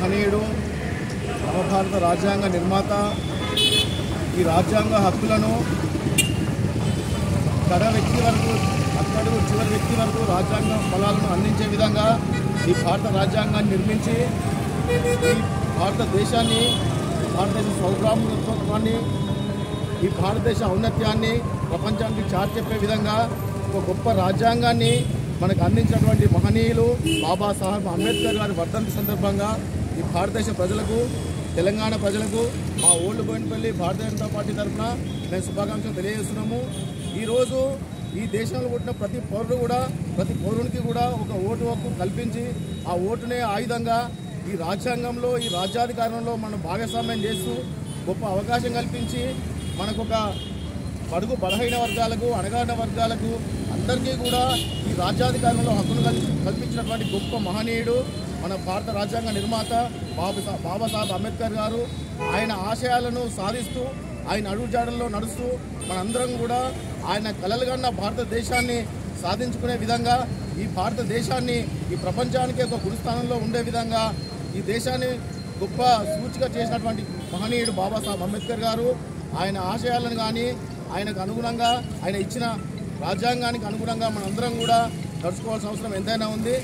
మహనీయుడు నవభారత రాజ్యాంగ నిర్మాత ఈ రాజ్యాంగ హక్కులను కర వ్యక్తి వరకు అక్కడు చివరి వ్యక్తి వరకు రాజ్యాంగ ఫలాలను అందించే విధంగా ఈ భారత రాజ్యాంగాన్ని నిర్మించి ఈ భారతదేశాన్ని భారతదేశ సౌగ్రామత్వాన్ని ఈ భారతదేశ ఔన్నత్యాన్ని ప్రపంచానికి చాటి చెప్పే విధంగా ఒక గొప్ప రాజ్యాంగాన్ని మనకు అందించినటువంటి మహనీయులు బాబాసాహెబ్ అంబేద్కర్ గారి వర్ధంతి సందర్భంగా ఈ భారతదేశ ప్రజలకు తెలంగాణ ప్రజలకు మా ఓల్డ్ బోయినపల్లి భారతీయ జనతా పార్టీ తరఫున మేము శుభాకాంక్షలు తెలియజేస్తున్నాము. ఈరోజు ఈ దేశంలో పుట్టిన ప్రతి పౌరుడు కూడా ప్రతి పౌరునికి కూడా ఒక ఓటు హక్కు కల్పించి ఆ ఓటునే ఆయుధంగా ఈ రాజ్యాంగంలో ఈ రాజ్యాధికారంలో మనం భాగస్వామ్యం చేస్తూ గొప్ప అవకాశం కల్పించి మనకు ఒక పడుగు బలహీన వర్గాలకు అణగారిన వర్గాలకు అందరికీ కూడా ఈ రాజ్యాధికారంలో హక్కును కల్పి- కల్పించినటువంటి గొప్ప మహనీయుడు మన భారత రాజ్యాంగ నిర్మాత బాబా బాబాసాహెబ్ అంబేద్కర్ గారు ఆయన ఆశయాలను సాధిస్తూ ఆయన అడుగుజాడల్లో నడుస్తూ మనందరం కూడా ఆయన కలలుగన్న భారతదేశాన్ని సాధించుకునే విధంగా ఈ భారతదేశాన్ని ఈ ప్రపంచానికి ఒక గురుస్థానంలో ఉండే విధంగా ఈ దేశాన్ని గొప్ప సూచిక చేసినటువంటి మహనీయుడు బాబాసాహెబ్ అంబేద్కర్ గారు ఆయన ఆశయాలను కానీ ఆయనకు అనుగుణంగా ఆయన ఇచ్చిన రాజ్యాంగానికి అనుగుణంగా మనందరం కూడా నడుచుకోవాల్సిన అవసరం ఎంతైనా ఉంది.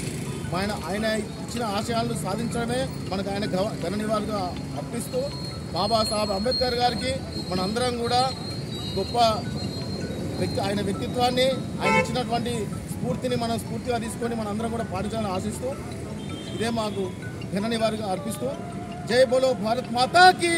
ఆయన ఆయన ఇచ్చిన ఆశయాలను సాధించడమే మనకు ఆయన గవ- ఘన నివాళులుగా అర్పిస్తూ బాబాసాహెబ్ అంబేద్కర్ గారికి మనందరం కూడా గొప్ప వ్యక్తి ఆయన వ్యక్తిత్వాన్ని ఆయన ఇచ్చినటువంటి స్ఫూర్తిని మనం స్ఫూర్తిగా తీసుకొని మనందరం కూడా పాటించాలని ఆశిస్తూ ఇదే మాకు ఘన నివాళులుగా అర్పిస్తూ జై బోలో భారత్ మాతాకి!